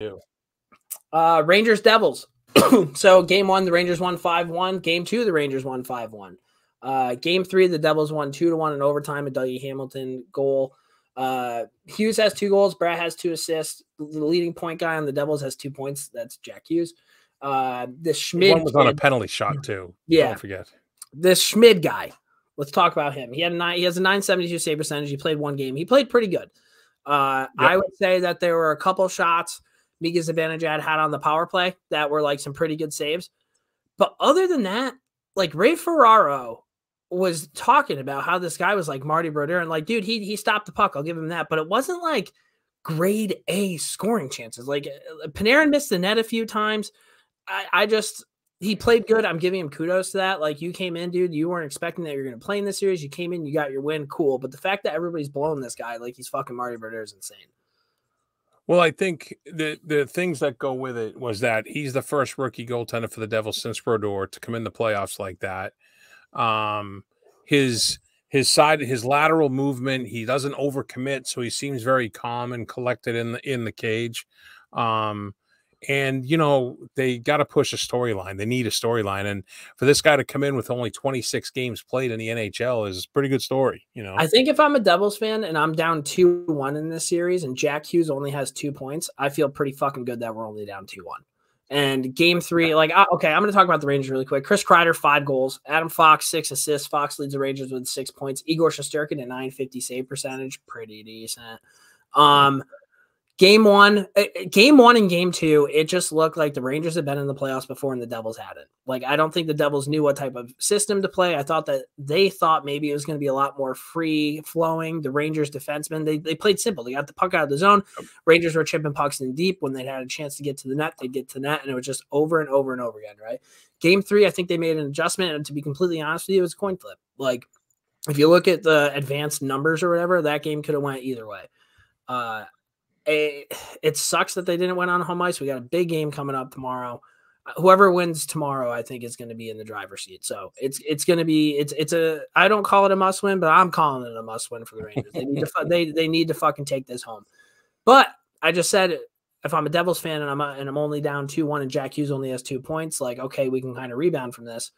do. Uh, Rangers Devils. so game one, the Rangers won five one. Game two, the Rangers won five one. Uh, game three, the Devils won two to one in overtime. A Dougie Hamilton goal. Uh, Hughes has two goals. Bratt has two assists. The leading point guy on the Devils has two points. That's Jack Hughes. Uh, this Schmid One was on a penalty shot too. Yeah. Don't forget. this Schmid guy. Let's talk about him. He had a nine. He has a nine seventy two save percentage. He played one game. He played pretty good. Uh, I would say that there were a couple shots Mika Zibanejad had on the power play that were like some pretty good saves. But other than that, like Ray Ferraro was talking about how this guy was like Marty Brodeur and like, dude, he he stopped the puck. I'll give him that. But it wasn't like grade A scoring chances. Like uh, Panarin missed the net a few times. I, I just he played good. I'm giving him kudos to that. Like you came in, dude, you weren't expecting that you're going to play in this series. You came in, you got your win, cool. But the fact that everybody's blowing this guy like he's fucking Marty Brodeur is insane. Well, I think the the things that go with it was that he's the first rookie goaltender for the Devils since Brodeur to come in the playoffs like that. Um, his his side, his lateral movement, he doesn't overcommit, so he seems very calm and collected in the in the cage. Um, and you know they got to push a storyline. They need a storyline, and for this guy to come in with only 26 games played in the NHL is a pretty good story. You know, I think if I'm a Devils fan and I'm down 2 1 in this series and Jack Hughes only has two points, I feel pretty fucking good that we're only down 2 1. And game three, like, uh, okay, I'm going to talk about the Rangers really quick. Chris Kreider, five goals. Adam Fox, six assists. Fox leads the Rangers with six points. Igor Shesterkin at 950 save percentage, pretty decent. Um, game one, uh, game one and game two, it just looked like the Rangers had been in the playoffs before and the Devils hadn't. Like, I don't think the Devils knew what type of system to play. I thought that they thought maybe it was going to be a lot more free flowing. The Rangers defensemen, they, they played simple. They got the puck out of the zone. Rangers were chipping pucks in deep. When they had a chance to get to the net, they'd get to the net, and it was just over and over and over again, right? Game three, I think they made an adjustment. And to be completely honest with you, it was a coin flip. Like, if you look at the advanced numbers or whatever, that game could have went either way. Uh, it, it sucks that they didn't win on home ice. We got a big game coming up tomorrow. Uh, Whoever wins tomorrow, I think, is going to be in the driver's seat. So it's it's going to be it's it's a I don't call it a must win, but I'm calling it a must win for the Rangers. They need to they they need to fucking take this home. But I just said if I'm a Devils fan and I'm uh, and I'm only down two one and Jack Hughes only has two points, like okay, we can kind of rebound from this.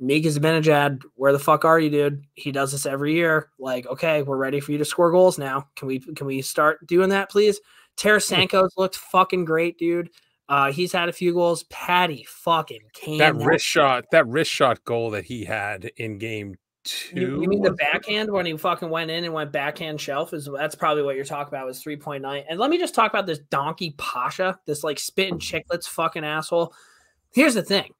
Mika Zibanejad, where the fuck are you, dude? He does this every year. Like, okay, we're ready for you to score goals now. Can we can we start doing that, please? Tarasenko's looked fucking great, dude. Uh, he's had a few goals. Patty fucking Kane. that wrist shot, that wrist shot goal that he had in game two. You, you mean the backhand when he fucking went in and went backhand shelf? Is that's probably what you're talking about? Was three point nine. And let me just talk about this donkey Pasha, this like spitting Chiclets fucking asshole. Here's the thing.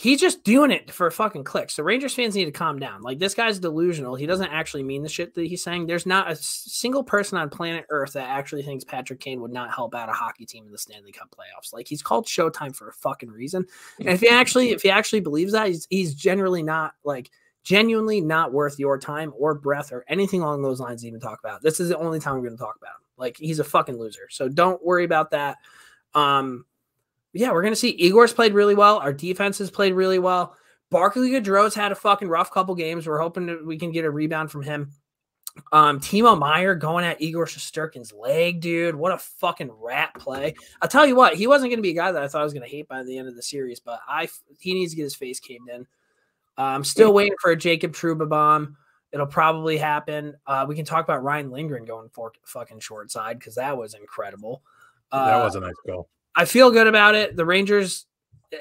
He's just doing it for a fucking clicks. So Rangers fans need to calm down. Like this guy's delusional. He doesn't actually mean the shit that he's saying. There's not a single person on planet Earth that actually thinks Patrick Kane would not help out a hockey team in the Stanley Cup playoffs. Like he's called Showtime for a fucking reason. And if he actually, if he actually believes that, he's he's generally not like genuinely not worth your time or breath or anything along those lines to even talk about. This is the only time we're going to talk about him. Like he's a fucking loser. So don't worry about that. Um, yeah, we're going to see Igor's played really well. Our defense has played really well. Barclay Goodrow's had a fucking rough couple games. We're hoping that we can get a rebound from him. Um, Timo Meier going at Igor Shesterkin's leg, dude. What a fucking rat play. I'll tell you what, he wasn't going to be a guy that I thought I was going to hate by the end of the series, but I he needs to get his face caved in. Uh, I'm still waiting for a Jacob Trouba bomb. It'll probably happen. Uh, we can talk about Ryan Lindgren going for fucking short side because that was incredible. Uh, that was a nice goal. I feel good about it. The Rangers,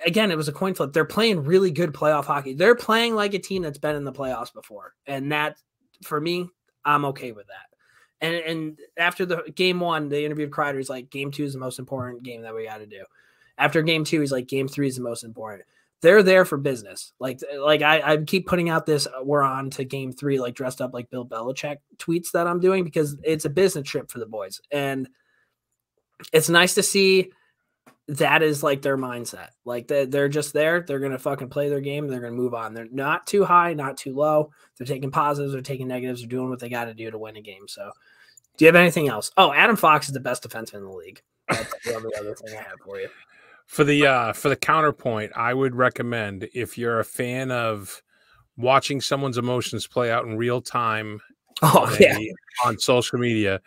again, it was a coin flip. They're playing really good playoff hockey. They're playing like a team that's been in the playoffs before, and that, for me, I'm okay with that. And and after the game one, they interviewed Kreider. He's like, game two is the most important game that we got to do. After game two, he's like, game three is the most important. They're there for business. Like like I, I keep putting out this uh, we're on to game three, like dressed up like Bill Belichick tweets that I'm doing because it's a business trip for the boys. And it's nice to see that is like their mindset. Like they, they're just there. They're going to fucking play their game. They're going to move on. They're not too high, not too low. They're taking positives. They're taking negatives. They're doing what they got to do to win a game. So, do you have anything else? Oh, Adam Fox is the best defenseman in the league. That's the other thing I have for you. For the uh for the counterpoint, I would recommend if you're a fan of watching someone's emotions play out in real time Oh on yeah, on social media.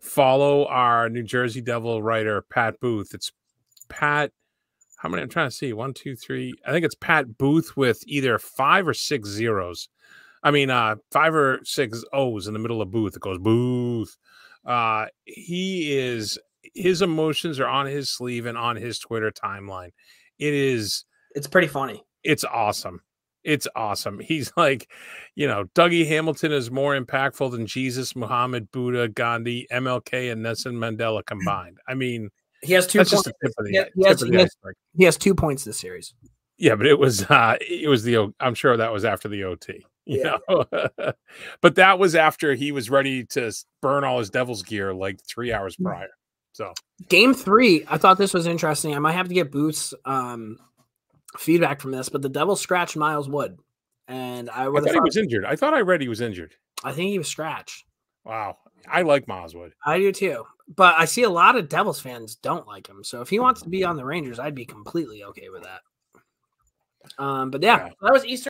Follow our New Jersey Devil writer Pat Booth. It's Pat. How many? I'm trying to see. One, two, three. I think it's Pat Booth with either five or six zeros. I mean, uh, five or six O's in the middle of Booth. It goes Booth. Uh, he is. His emotions are on his sleeve and on his Twitter timeline. It is it's pretty funny. it's awesome. It's awesome. He's like, you know, Dougie Hamilton is more impactful than Jesus, Muhammad, Buddha, Gandhi, MLK, and Nelson Mandela combined. I mean, He has two that's points. just the tip of the, Yeah, tip yes, of the yes. iceberg. He has two points this series. Yeah, but it was uh it was the I'm sure that was after the OT. You Yeah. know, but that was after he was ready to burn all his devil's gear like three hours Mm. prior. So Game three, I thought this was interesting. I might have to get Boots um, feedback from this, but the Devils scratched Miles Wood, and I I would thought he was injured. I thought I read he was injured. I think he was scratched. Wow. I like Miles Wood. I do too, but I see a lot of Devils fans don't like him. So if he wants to be on the Rangers, I'd be completely okay with that. Um, but yeah, Yeah. that was Easter.